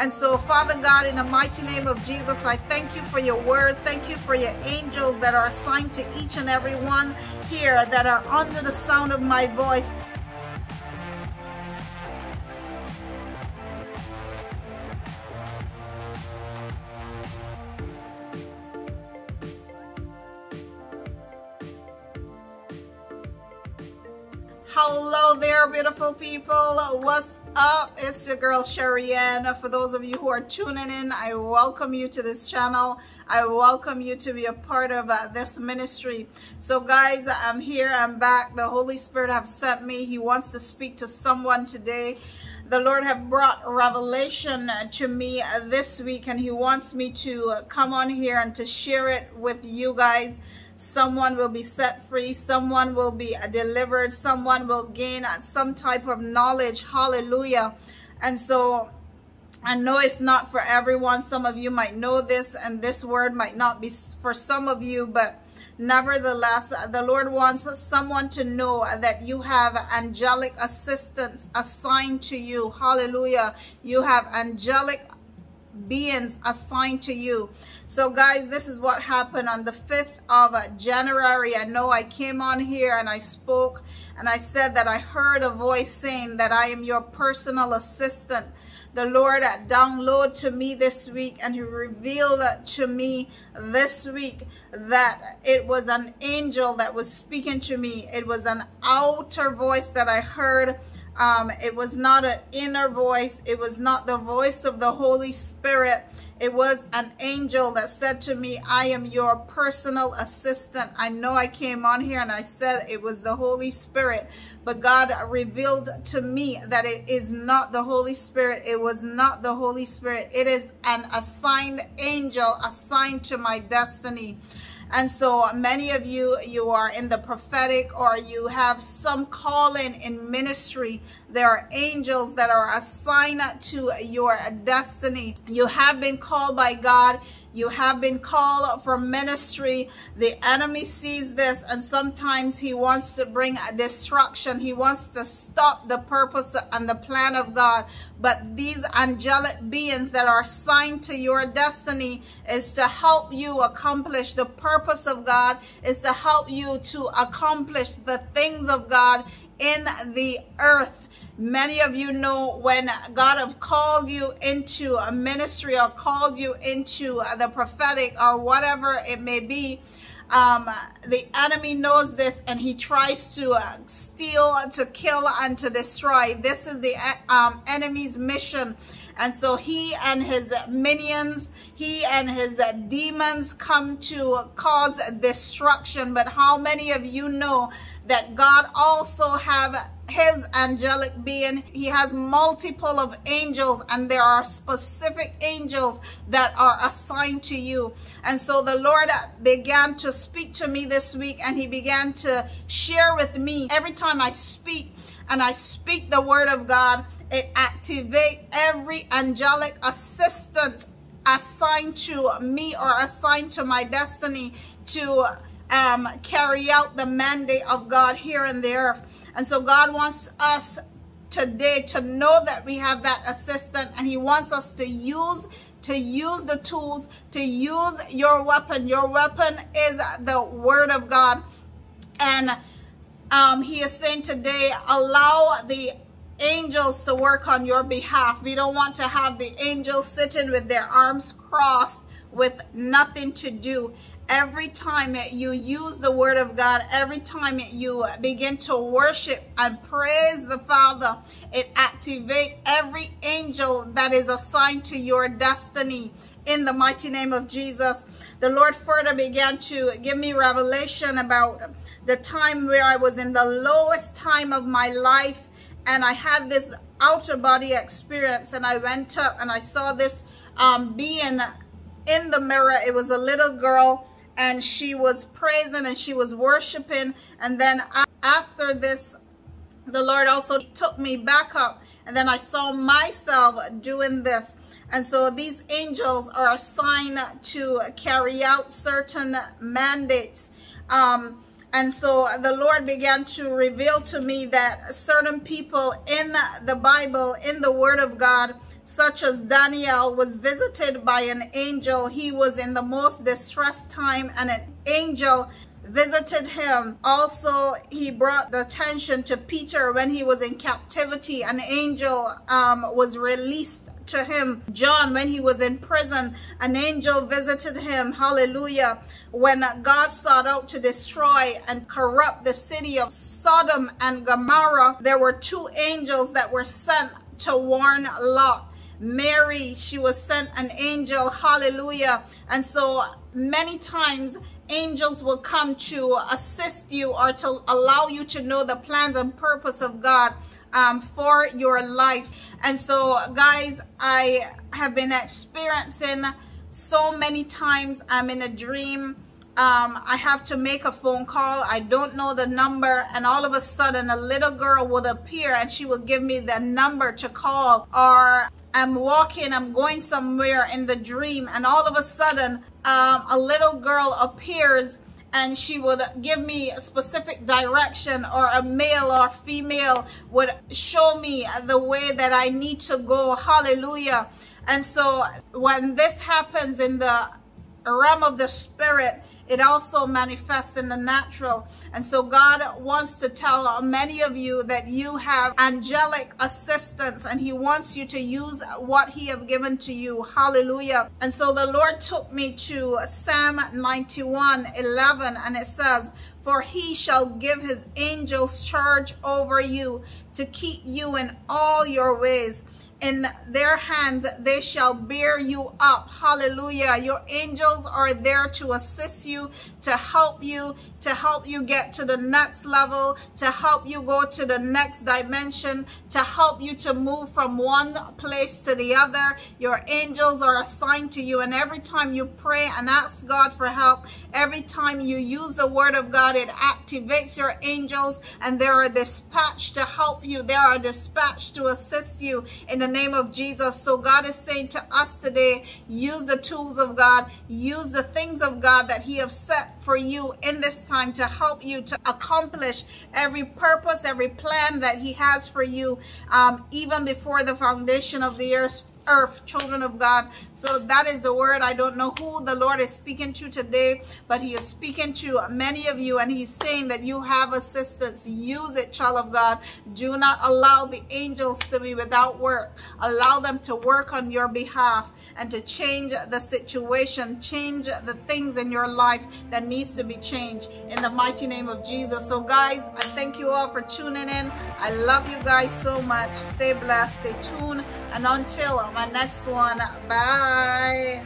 And so, Father God, in the mighty name of Jesus, I thank you for your word. Thank you for your angels that are assigned to each and every one here that are under the sound of my voice. Hello there, beautiful people. What's up? It's your girl Sherry Ann. For those of you who are tuning in, I welcome you to this channel. I welcome you to be a part of uh, this ministry. So guys, I'm here. I'm back. The Holy Spirit have sent me. He wants to speak to someone today the Lord have brought revelation to me this week and he wants me to come on here and to share it with you guys. Someone will be set free. Someone will be delivered. Someone will gain some type of knowledge. Hallelujah. And so I know it's not for everyone some of you might know this and this word might not be for some of you but nevertheless the Lord wants someone to know that you have angelic assistance assigned to you hallelujah you have angelic beings assigned to you. So guys, this is what happened on the 5th of January. I know I came on here and I spoke and I said that I heard a voice saying that I am your personal assistant. The Lord downloaded to me this week and he revealed to me this week that it was an angel that was speaking to me. It was an outer voice that I heard um, it was not an inner voice. It was not the voice of the Holy Spirit. It was an angel that said to me, I am your personal assistant. I know I came on here and I said it was the Holy Spirit, but God revealed to me that it is not the Holy Spirit. It was not the Holy Spirit. It is an assigned angel assigned to my destiny. And so many of you, you are in the prophetic or you have some calling in ministry. There are angels that are assigned to your destiny. You have been called by God. You have been called for ministry. The enemy sees this and sometimes he wants to bring a destruction. He wants to stop the purpose and the plan of God. But these angelic beings that are assigned to your destiny is to help you accomplish the purpose of God, is to help you to accomplish the things of God in the earth. Many of you know when God have called you into a ministry or called you into the prophetic or whatever it may be, um, the enemy knows this and he tries to uh, steal, to kill, and to destroy. This is the um, enemy's mission. And so he and his minions, he and his demons come to cause destruction. But how many of you know that God also have his angelic being. He has multiple of angels and there are specific angels that are assigned to you. And so the Lord began to speak to me this week and he began to share with me every time I speak and I speak the word of God, it activates every angelic assistant assigned to me or assigned to my destiny to um, carry out the mandate of God here in the earth. And so God wants us today to know that we have that assistant and he wants us to use to use the tools to use your weapon. Your weapon is the word of God. And um, he is saying today allow the angels to work on your behalf. We don't want to have the angels sitting with their arms crossed with nothing to do. Every time you use the word of God, every time you begin to worship and praise the Father, it activates every angel that is assigned to your destiny in the mighty name of Jesus. The Lord further began to give me revelation about the time where I was in the lowest time of my life and I had this outer body experience and I went up and I saw this um, being in the mirror. It was a little girl and she was praising and she was worshiping. And then after this, the Lord also took me back up and then I saw myself doing this. And so these angels are assigned to carry out certain mandates. Um, And so the Lord began to reveal to me that certain people in the Bible, in the Word of God, such as Daniel was visited by an angel. He was in the most distressed time and an angel visited him. Also, he brought the attention to Peter when he was in captivity. An angel um, was released to him. John, when he was in prison, an angel visited him. Hallelujah. When God sought out to destroy and corrupt the city of Sodom and Gomorrah, there were two angels that were sent to warn Lot. Mary, she was sent an angel. Hallelujah. And so many times angels will come to assist you or to allow you to know the plans and purpose of God um, for your life. And so guys, I have been experiencing so many times I'm in a dream um, I have to make a phone call. I don't know the number. And all of a sudden, a little girl would appear and she would give me the number to call. Or I'm walking, I'm going somewhere in the dream. And all of a sudden, um, a little girl appears and she would give me a specific direction or a male or female would show me the way that I need to go. Hallelujah. And so when this happens in the realm of the spirit, it also manifests in the natural. And so God wants to tell many of you that you have angelic assistance and he wants you to use what he have given to you. Hallelujah. And so the Lord took me to Psalm 91, 11 and it says, for he shall give his angels charge over you to keep you in all your ways in their hands they shall bear you up. Hallelujah. Your angels are there to assist you to help you to help you get to the next level to help you go to the next dimension to help you to move from one place to the other. Your angels are assigned to you and every time you pray and ask God for help every time you use the word of God it activates your angels and they are dispatched to help you. They are dispatched to assist you in the name of Jesus. So God is saying to us today, use the tools of God, use the things of God that he has set for you in this time to help you to accomplish every purpose, every plan that he has for you, um, even before the foundation of the earth earth, children of God. So that is the word. I don't know who the Lord is speaking to today, but he is speaking to many of you and he's saying that you have assistance. Use it, child of God. Do not allow the angels to be without work. Allow them to work on your behalf and to change the situation, change the things in your life that needs to be changed in the mighty name of Jesus. So guys, I thank you all for tuning in. I love you guys so much. Stay blessed, stay tuned, and until my next one. Bye.